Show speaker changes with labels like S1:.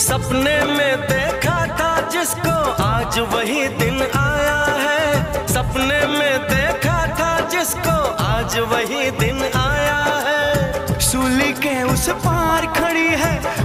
S1: सपने में देखा था जिसको आज वही दिन आया है। सपने में देखा था जिसको आज वही दिन आया है। सुली के उस पार खड़ी